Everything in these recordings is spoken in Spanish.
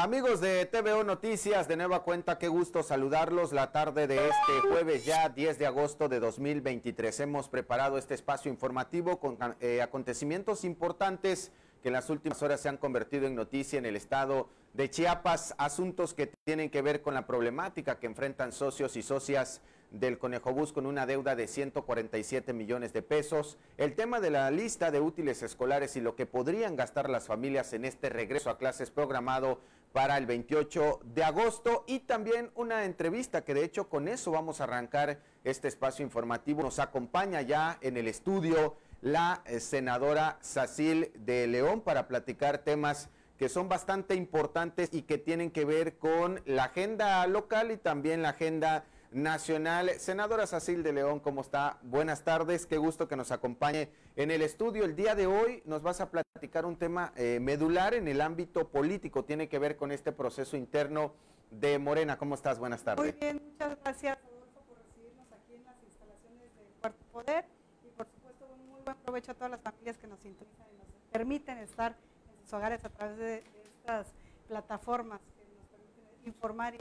Amigos de TVO Noticias, de nueva cuenta, qué gusto saludarlos la tarde de este jueves ya 10 de agosto de 2023. Hemos preparado este espacio informativo con eh, acontecimientos importantes que en las últimas horas se han convertido en noticia en el estado de Chiapas, asuntos que tienen que ver con la problemática que enfrentan socios y socias del Conejo Bus con una deuda de 147 millones de pesos, el tema de la lista de útiles escolares y lo que podrían gastar las familias en este regreso a clases programado para el 28 de agosto y también una entrevista que de hecho con eso vamos a arrancar este espacio informativo. Nos acompaña ya en el estudio la eh, senadora Sacil de León para platicar temas que son bastante importantes y que tienen que ver con la agenda local y también la agenda nacional. Senadora Sacil de León, ¿cómo está? Buenas tardes, qué gusto que nos acompañe en el estudio. El día de hoy nos vas a platicar un tema eh, medular en el ámbito político, tiene que ver con este proceso interno de Morena. ¿Cómo estás? Buenas tardes. Muy bien, muchas gracias Adolfo por recibirnos aquí en las instalaciones de Cuarto Poder y por supuesto un muy buen provecho a todas las familias que nos sintonizan y nos permiten estar en sus hogares a través de, estas plataformas que nos permiten informar y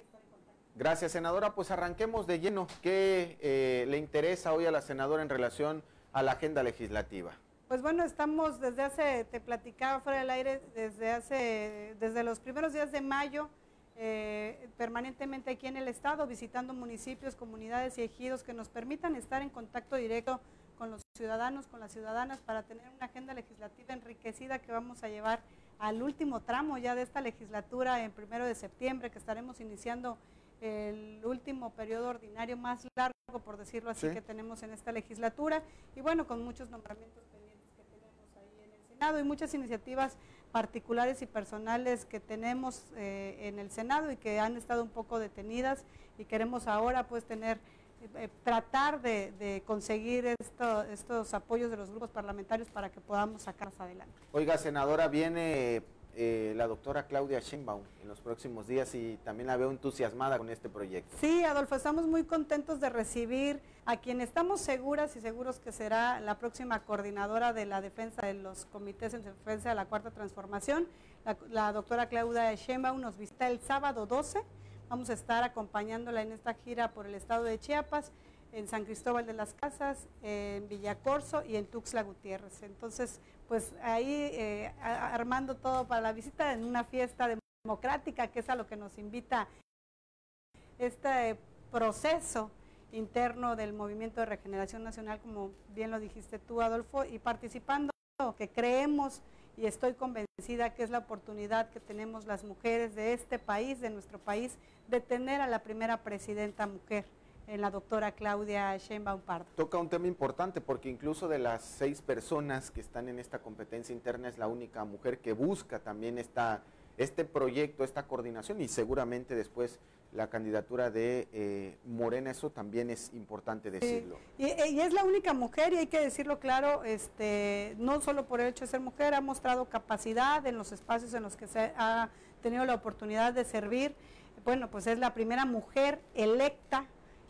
Gracias, senadora. Pues arranquemos de lleno. ¿Qué eh, le interesa hoy a la senadora en relación a la agenda legislativa? Pues bueno, estamos desde hace, te platicaba fuera del aire, desde hace, desde los primeros días de mayo, eh, permanentemente aquí en el estado, visitando municipios, comunidades y ejidos que nos permitan estar en contacto directo con los ciudadanos, con las ciudadanas, para tener una agenda legislativa enriquecida que vamos a llevar al último tramo ya de esta legislatura en primero de septiembre, que estaremos iniciando el último periodo ordinario más largo, por decirlo así, que tenemos en esta legislatura y bueno, con muchos nombramientos pendientes que tenemos ahí en el Senado y muchas iniciativas particulares y personales que tenemos eh, en el Senado y que han estado un poco detenidas y queremos ahora pues tener eh, tratar de, conseguir estos apoyos de los grupos parlamentarios para que podamos sacarlos adelante. Oiga, senadora, viene eh, la doctora Claudia Sheinbaum en los próximos días y también la veo entusiasmada con este proyecto. Sí, Adolfo, estamos muy contentos de recibir a quien estamos seguras y seguros que será la próxima coordinadora de la defensa de los comités en defensa de la Cuarta Transformación. La, doctora Claudia Sheinbaum nos visita el sábado 12. Vamos a estar acompañándola en esta gira por el estado de Chiapas en San Cristóbal de las Casas, en Villacorso y en Tuxtla Gutiérrez. Entonces, pues ahí eh, armando todo para la visita en una fiesta democrática, que es a lo que nos invita este proceso interno del Movimiento de Regeneración Nacional, como bien lo dijiste tú, Adolfo, y participando, que creemos y estoy convencida que es la oportunidad que tenemos las mujeres de este país, de nuestro país, de tener a la primera presidenta mujer en la doctora Claudia Sheinbaum Pardo. Toca un tema importante porque incluso de las seis personas que están en esta competencia interna es la única mujer que busca también esta, este proyecto, esta coordinación y seguramente después la candidatura de eh, Morena, eso también es importante decirlo. Y, y, es la única mujer y hay que decirlo claro, este, no solo por el hecho de ser mujer, ha mostrado capacidad en los espacios en los que se ha tenido la oportunidad de servir. Bueno, pues es la primera mujer electa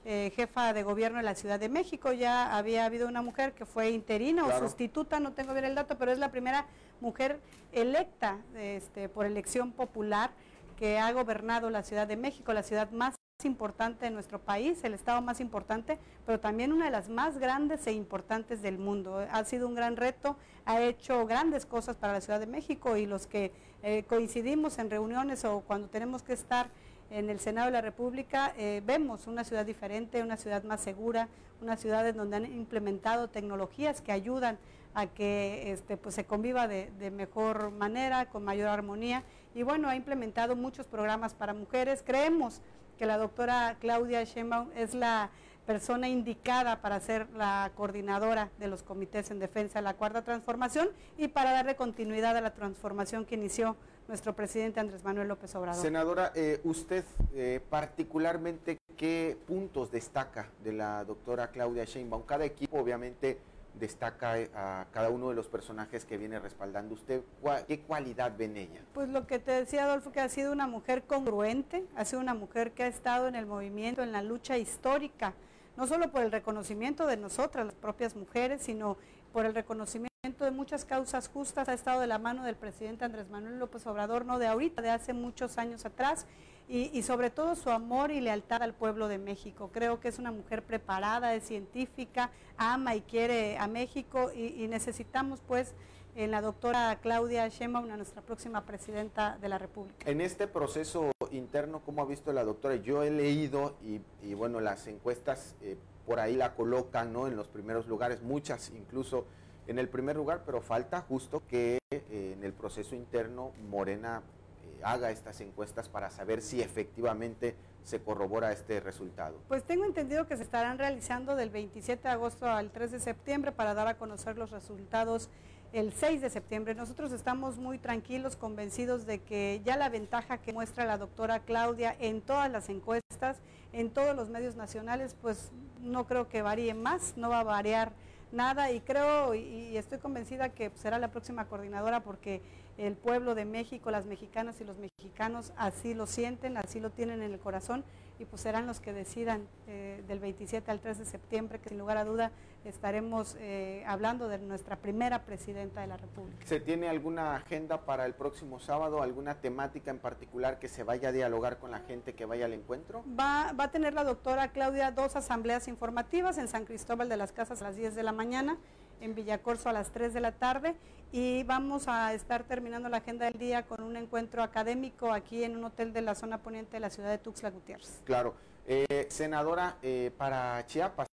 eh, jefa de gobierno de la Ciudad de México. Ya había habido una mujer que fue interina o sustituta, no tengo bien el dato, pero es la primera mujer electa este, por elección popular que ha gobernado la Ciudad de México, la ciudad más importante de nuestro país, el estado más importante, pero también una de las más grandes e importantes del mundo. Ha sido un gran reto, ha hecho grandes cosas para la Ciudad de México y los que eh, coincidimos en reuniones o cuando tenemos que estar en el Senado de la República, eh, vemos una ciudad diferente, una ciudad más segura, una ciudad en donde han implementado tecnologías que ayudan a que este, pues, se conviva de, mejor manera, con mayor armonía. Y bueno, ha implementado muchos programas para mujeres. Creemos que la doctora Claudia Sheinbaum es la persona indicada para ser la coordinadora de los comités en defensa de la cuarta transformación y para darle continuidad a la transformación que inició nuestro presidente Andrés Manuel López Obrador. Senadora, eh, usted eh, particularmente qué puntos destaca de la doctora Claudia Sheinbaum. Cada equipo obviamente destaca eh, a cada uno de los personajes que viene respaldando usted. ¿Qué cualidad ven ella? Pues lo que te decía Adolfo, que ha sido una mujer congruente, ha sido una mujer que ha estado en el movimiento, en la lucha histórica no solo por el reconocimiento de nosotras, las propias mujeres, sino por el reconocimiento de muchas causas justas, ha estado de la mano del presidente Andrés Manuel López Obrador, no de ahorita, de hace muchos años atrás, y, sobre todo su amor y lealtad al pueblo de México. Creo que es una mujer preparada, es científica, ama y quiere a México y necesitamos pues en la doctora Claudia Sheinbaum, nuestra próxima presidenta de la República. En este proceso interno, ¿cómo ha visto la doctora? Yo he leído y, bueno, las encuestas eh, por ahí la colocan, ¿no? En los primeros lugares, muchas incluso en el primer lugar, pero falta justo que eh, en el proceso interno Morena eh, haga estas encuestas para saber si efectivamente se corrobora este resultado. Pues tengo entendido que se estarán realizando del 27 de agosto al 3 de septiembre para dar a conocer los resultados el 6 de septiembre. Nosotros estamos muy tranquilos, convencidos de que ya la ventaja que muestra la doctora Claudia en todas las encuestas, en todos los medios nacionales, pues no creo que varíe más, no va a variar nada y creo y, estoy convencida que será la próxima coordinadora porque el pueblo de México, las mexicanas y los mexicanos así lo sienten, así lo tienen en el corazón y pues serán los que decidan eh, del 27 al 3 de septiembre, que sin lugar a duda estaremos eh, hablando de nuestra primera presidenta de la República. ¿Se tiene alguna agenda para el próximo sábado, alguna temática en particular que se vaya a dialogar con la gente que vaya al encuentro? Va, va a tener la doctora Claudia dos asambleas informativas en San Cristóbal de las Casas a las 10 de la mañana en Villacorso a las 3 de la tarde y vamos a estar terminando la agenda del día con un encuentro académico aquí en un hotel de la zona poniente de la ciudad de Tuxtla Gutiérrez. Claro. Eh, senadora, eh, para Chiapas,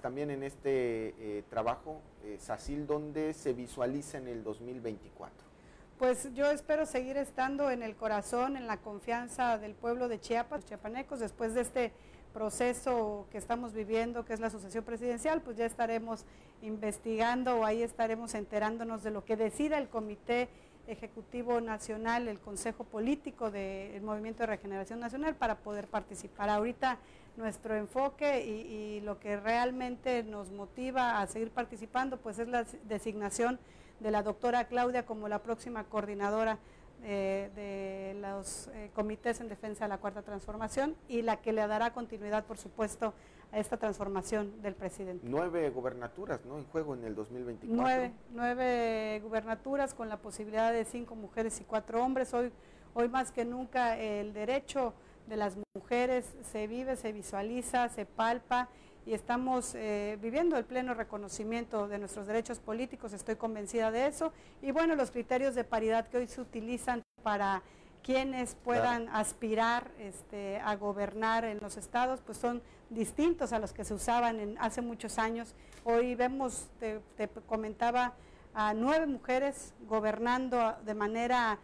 también en este eh, trabajo, SACIL, ¿dónde se visualiza en el 2024? Pues yo espero seguir estando en el corazón, en la confianza del pueblo de Chiapas, chiapanecos, después de este proceso que estamos viviendo, que es la sucesión presidencial, pues ya estaremos investigando o ahí estaremos enterándonos de lo que decida el Comité Ejecutivo Nacional, el Consejo Político del Movimiento de Regeneración Nacional para poder participar. Ahorita nuestro enfoque y, lo que realmente nos motiva a seguir participando, pues es la designación de la doctora Claudia como la próxima coordinadora eh, de los eh, comités en defensa de la cuarta transformación y la que le dará continuidad, por supuesto, a esta transformación del presidente. Nueve gubernaturas, ¿no? En juego en el 2024. Nueve, nueve gubernaturas con la posibilidad de cinco mujeres y cuatro hombres. Hoy, hoy más que nunca el derecho de las mujeres se vive, se visualiza, se palpa y estamos eh, viviendo el pleno reconocimiento de nuestros derechos políticos, estoy convencida de eso. Y bueno, los criterios de paridad que hoy se utilizan para quienes puedan aspirar este, a gobernar en los estados, pues son distintos a los que se usaban en, hace muchos años. Hoy vemos, te, comentaba, a nueve mujeres gobernando de manera...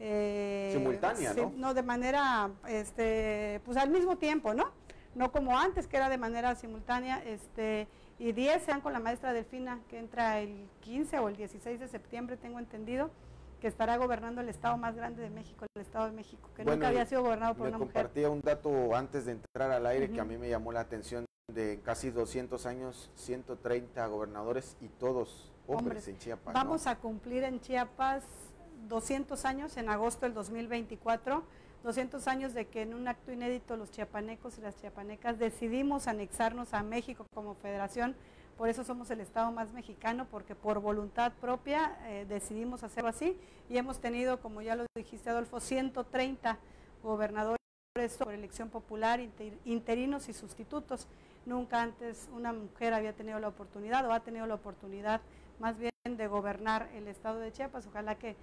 Eh, Simultánea, ¿no? No, de manera, este, pues al mismo tiempo, ¿no? No como antes, que era de manera simultánea, este, y 10 sean con la maestra Delfina, que entra el 15 o el 16 de septiembre, tengo entendido, que estará gobernando el estado más grande de México, el Estado de México, que nunca había sido gobernado por una mujer. compartía un dato antes de entrar al aire que a mí me llamó la atención, de casi 200 años, 130 gobernadores y todos hombres, en Chiapas. Vamos a cumplir en Chiapas 200 años en agosto del 2024 200 años de que en un acto inédito los chiapanecos y las chiapanecas decidimos anexarnos a México como federación, por eso somos el Estado más mexicano, porque por voluntad propia eh, decidimos hacerlo así y hemos tenido, como ya lo dijiste Adolfo, 130 gobernadores por elección popular, interinos y sustitutos. Nunca antes una mujer había tenido la oportunidad o ha tenido la oportunidad más bien de gobernar el estado de Chiapas. Ojalá que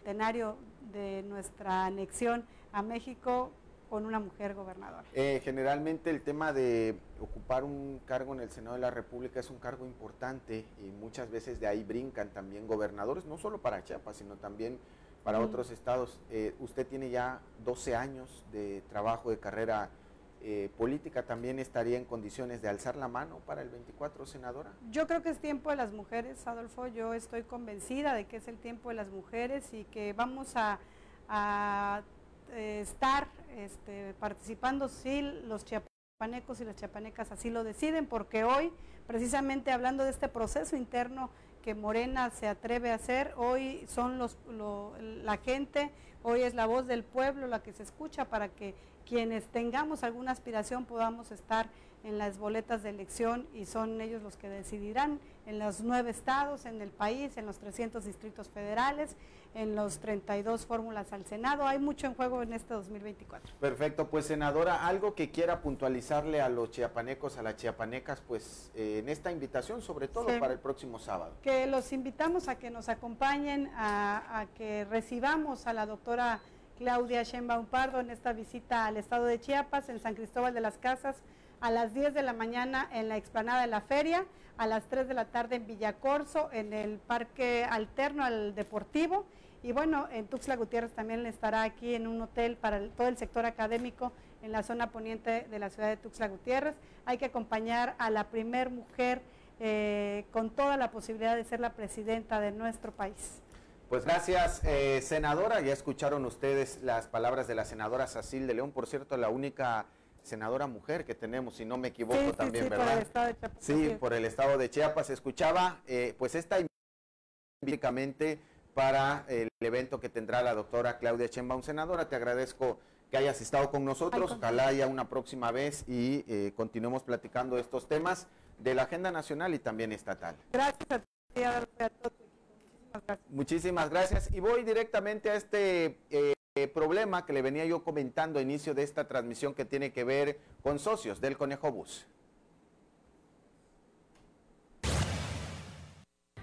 centenario de nuestra anexión a México con una mujer gobernadora. Eh, generalmente el tema de ocupar un cargo en el Senado de la República es un cargo importante y muchas veces de ahí brincan también gobernadores, no solo para Chiapas, sino también para otros estados. Eh, usted tiene ya 12 años de trabajo, de carrera eh, política, ¿también estaría en condiciones de alzar la mano para el 24, senadora? Yo creo que es tiempo de las mujeres, Adolfo. Yo estoy convencida de que es el tiempo de las mujeres y que vamos a eh, estar este, participando si los chiapanecos y las chiapanecas así lo deciden, porque hoy, precisamente hablando de este proceso interno que Morena se atreve a hacer, hoy son los, la gente, hoy es la voz del pueblo la que se escucha para que quienes tengamos alguna aspiración podamos estar en las boletas de elección y son ellos los que decidirán en los nueve estados, en el país, en los 300 distritos federales en los 32 fórmulas al Senado. Hay mucho en juego en este 2024. Perfecto, pues senadora, algo que quiera puntualizarle a los chiapanecos, a las chiapanecas, pues eh, en esta invitación, sobre todo para el próximo sábado. Que los invitamos a que nos acompañen, a, que recibamos a la doctora Claudia Sheinbaum Pardo en esta visita al estado de Chiapas, en San Cristóbal de las Casas, a las 10 de la mañana en la explanada de la feria, a las 3 de la tarde en Villacorso, en el parque alterno al deportivo y bueno, en Tuxtla Gutiérrez también estará aquí en un hotel para todo el sector académico en la zona poniente de la ciudad de Tuxtla Gutiérrez. Hay que acompañar a la primer mujer eh, con toda la posibilidad de ser la presidenta de nuestro país. Pues gracias, eh, senadora. Ya escucharon ustedes las palabras de la senadora Sacil de León, por cierto, la única senadora mujer que tenemos, si no me equivoco también, sí, ¿verdad? Por el estado de Chiapas. Sí, por el estado de Chiapas. Escuchaba, eh, pues esta para el evento que tendrá la doctora Claudia Chembaum, senadora. Te agradezco que hayas estado con nosotros. Ojalá haya una próxima vez y eh, continuemos platicando estos temas de la agenda nacional y también estatal. Gracias a ti, Muchísimas gracias. Y voy directamente a este eh, problema que le venía yo comentando a inicio de esta transmisión que tiene que ver con socios del Conejo Bus.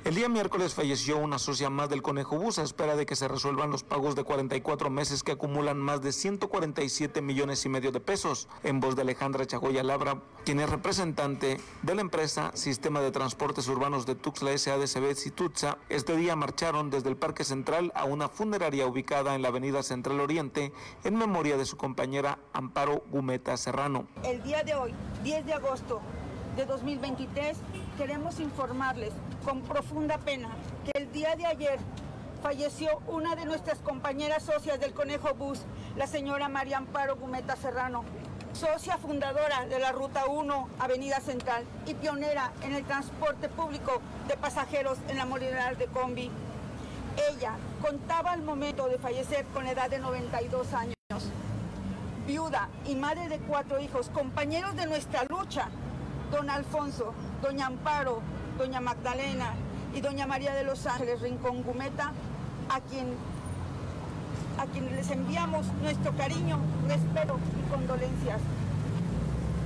El día miércoles falleció una socia más del Conejo Bus a espera de que se resuelvan los pagos de 44 meses que acumulan más de 147 millones y medio de pesos. En voz de Alejandra Chagoya Labra, quien es representante de la empresa Sistema de Transportes Urbanos de Tuxtla SADCB Situtza, este día marcharon desde el Parque Central a una funeraria ubicada en la Avenida Central Oriente en memoria de su compañera Amparo Gumeta Serrano. El día de hoy, 10 de agosto de 2023, queremos informarles con profunda pena que el día de ayer falleció una de nuestras compañeras socias del Conejo Bus, la señora María Amparo Gumeta Serrano, socia fundadora de la Ruta 1, Avenida Central, y pionera en el transporte público de pasajeros en la modalidad de combi. Ella contaba al momento de fallecer con la edad de 92 años. Viuda y madre de cuatro hijos, compañeros de nuestra lucha, don Alfonso, doña Amparo, doña Magdalena y doña María de los Ángeles Rincón Gumeta, a quien a quienes les enviamos nuestro cariño, respeto y condolencias.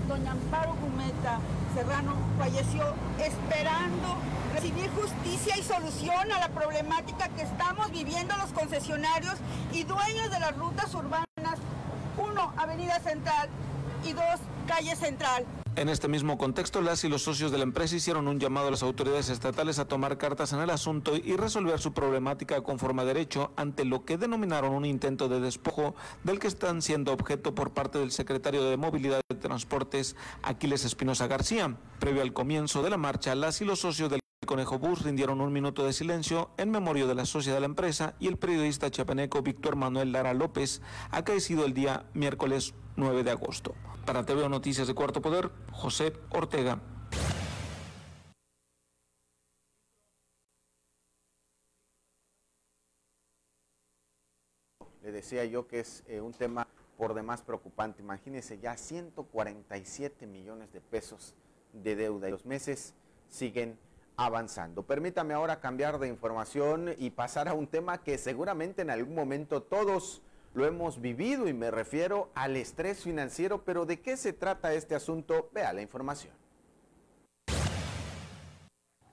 Doña Amparo Gumeta Serrano falleció esperando recibir justicia y solución a la problemática que estamos viviendo los concesionarios y dueños de las rutas urbanas. Uno, Avenida Central y dos, Calle Central. En este mismo contexto, las y los socios de la empresa hicieron un llamado a las autoridades estatales a tomar cartas en el asunto y resolver su problemática conforme a derecho ante lo que denominaron un intento de despojo del que están siendo objeto por parte del secretario de Movilidad y Transportes, Aquiles Espinosa García. Previo al comienzo de la marcha, las y los socios del Conejo Bus rindieron un minuto de silencio en memoria de la socia de la empresa y el periodista chapaneco Víctor Manuel Lara López, acaecido el día miércoles 9 de agosto. Para TV Noticias de Cuarto Poder, José Ortega. Le decía yo que es eh, un tema por demás preocupante. Imagínense ya 147 millones de pesos de deuda y los meses siguen avanzando. Permítame ahora cambiar de información y pasar a un tema que seguramente en algún momento todos lo hemos vivido y me refiero al estrés financiero, pero ¿de qué se trata este asunto? Vea la información.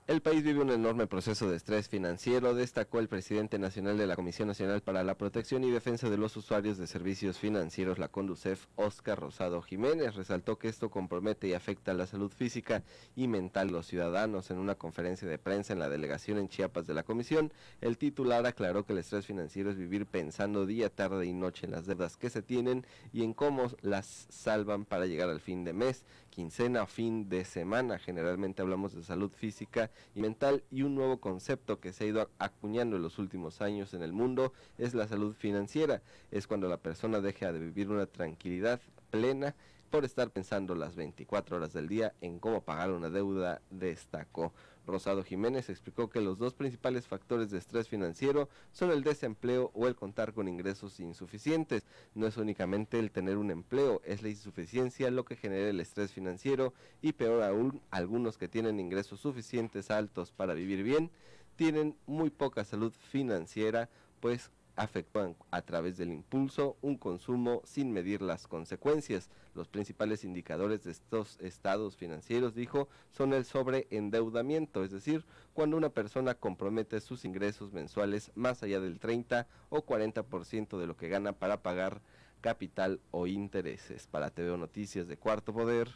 El país vive un enorme proceso de estrés financiero, destacó el presidente nacional de la Comisión Nacional para la Protección y Defensa de los Usuarios de Servicios Financieros, la Conducef, Oscar Rosado Jiménez. Resaltó que esto compromete y afecta la salud física y mental de los ciudadanos. En una conferencia de prensa en la delegación en Chiapas de la Comisión, el titular aclaró que el estrés financiero es vivir pensando día, tarde y noche en las deudas que se tienen y en cómo las salvan para llegar al fin de mes quincena fin de semana. Generalmente hablamos de salud física y mental y un nuevo concepto que se ha ido acuñando en los últimos años en el mundo es la salud financiera. Es cuando la persona deja de vivir una tranquilidad plena por estar pensando las 24 horas del día en cómo pagar una deuda, destacó. Rosado Jiménez explicó que los dos principales factores de estrés financiero son el desempleo o el contar con ingresos insuficientes. No es únicamente el tener un empleo, es la insuficiencia lo que genera el estrés financiero y peor aún, algunos que tienen ingresos suficientes altos para vivir bien, tienen muy poca salud financiera, pues afectan a través del impulso un consumo sin medir las consecuencias. Los principales indicadores de estos estados financieros, dijo, son el sobreendeudamiento, es decir, cuando una persona compromete sus ingresos mensuales más allá del 30 o 40% de lo que gana para pagar capital o intereses. Para TVO Noticias de Cuarto Poder,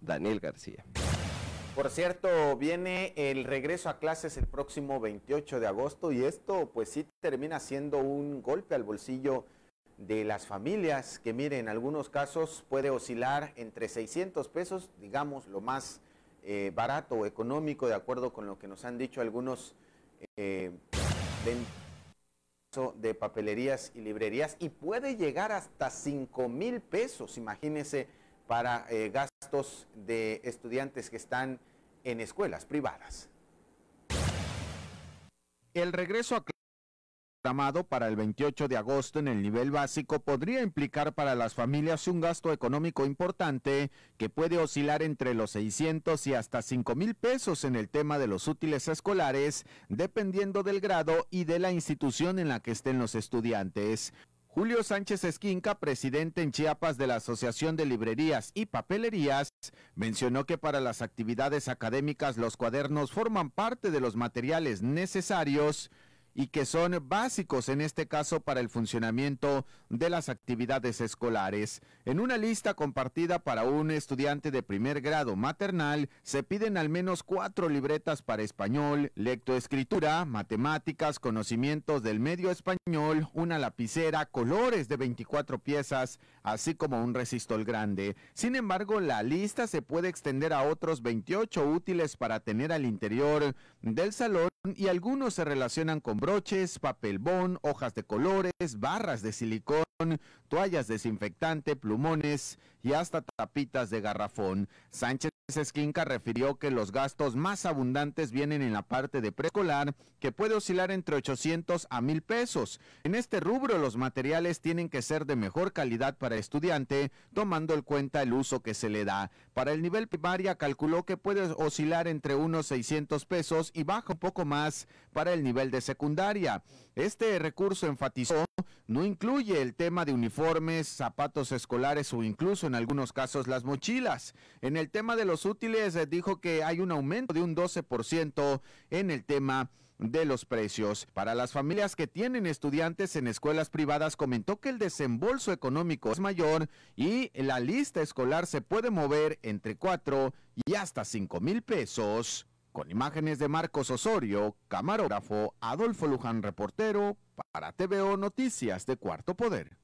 Daniel García. Por cierto, viene el regreso a clases el próximo 28 de agosto y esto pues sí termina siendo un golpe al bolsillo de las familias que miren, en algunos casos puede oscilar entre 600 pesos, digamos lo más eh, barato o económico de acuerdo con lo que nos han dicho algunos eh, de papelerías y librerías y puede llegar hasta 5 mil pesos, imagínense para eh, gastos de estudiantes que están en escuelas privadas. El regreso a programado para el 28 de agosto en el nivel básico podría implicar para las familias un gasto económico importante que puede oscilar entre los 600 y hasta 5 mil pesos en el tema de los útiles escolares, dependiendo del grado y de la institución en la que estén los estudiantes. Julio Sánchez Esquinca, presidente en Chiapas de la Asociación de Librerías y Papelerías, mencionó que para las actividades académicas los cuadernos forman parte de los materiales necesarios y que son básicos en este caso para el funcionamiento de las actividades escolares. En una lista compartida para un estudiante de primer grado maternal, se piden al menos cuatro libretas para español, lectoescritura, matemáticas, conocimientos del medio español, una lapicera, colores de 24 piezas, así como un resistol grande. Sin embargo, la lista se puede extender a otros 28 útiles para tener al interior del salón y algunos se relacionan con broches, papel bond, hojas de colores, barras de silicón, toallas desinfectante, plumones y hasta tapitas de garrafón. Sánchez Esquinca refirió que los gastos más abundantes vienen en la parte de preescolar, que puede oscilar entre 800 a 1000 pesos. En este rubro, los materiales tienen que ser de mejor calidad para estudiante, tomando en cuenta el uso que se le da. Para el nivel primaria, calculó que puede oscilar entre unos 600 pesos y baja un poco más para el nivel de secundaria. Este recurso enfatizó no incluye el tema de uniformes, zapatos escolares o incluso en algunos casos las mochilas. En el tema de los útiles eh, dijo que hay un aumento de un 12% en el tema de los precios. Para las familias que tienen estudiantes en escuelas privadas, comentó que el desembolso económico es mayor y la lista escolar se puede mover entre 4 y hasta 5 mil pesos. Con imágenes de Marcos Osorio, camarógrafo Adolfo Luján, reportero para TVO Noticias de Cuarto Poder.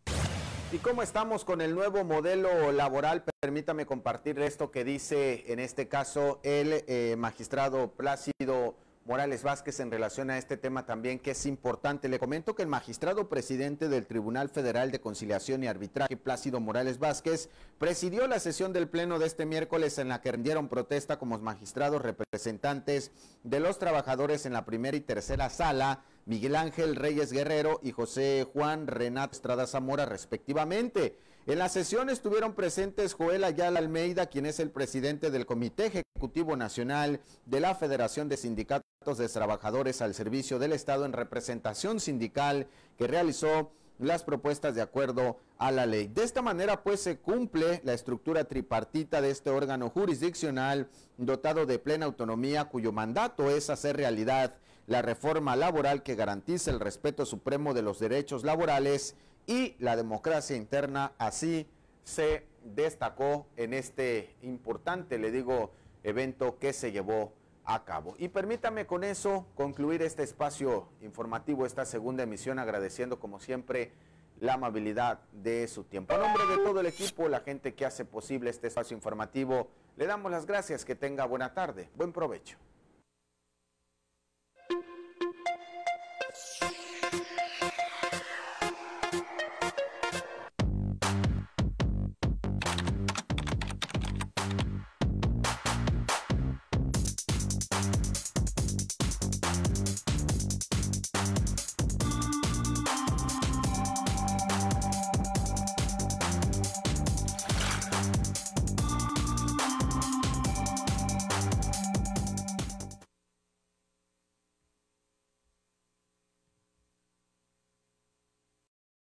¿Y cómo estamos con el nuevo modelo laboral? Permítame compartir esto que dice en este caso el eh, magistrado Plácido Morales Vázquez en relación a este tema también que es importante. Le comento que el magistrado presidente del Tribunal Federal de Conciliación y Arbitraje, Plácido Morales Vázquez, presidió la sesión del Pleno de este miércoles en la que rindieron protesta como magistrados representantes de los trabajadores en la primera y tercera sala Miguel Ángel Reyes Guerrero y José Juan Renato Estrada Zamora respectivamente. En la sesión estuvieron presentes Joel Ayala Almeida, quien es el presidente del Comité Ejecutivo Nacional de la Federación de Sindicatos de Trabajadores al Servicio del Estado en representación sindical que realizó las propuestas de acuerdo a la ley. De esta manera, pues, se cumple la estructura tripartita de este órgano jurisdiccional dotado de plena autonomía, cuyo mandato es hacer realidad la reforma laboral que garantiza el respeto supremo de los derechos laborales y la democracia interna. Así se destacó en este importante, le digo, evento que se llevó a cabo. Y permítame con eso concluir este espacio informativo, esta segunda emisión, agradeciendo como siempre la amabilidad de su tiempo. A nombre de todo el equipo, la gente que hace posible este espacio informativo, le damos las gracias. Que tenga buena tarde. Buen provecho.